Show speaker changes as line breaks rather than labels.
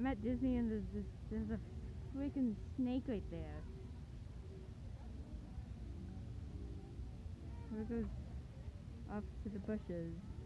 I'm at Disney and there's this, there's a freaking snake right there. Where it goes off to the bushes.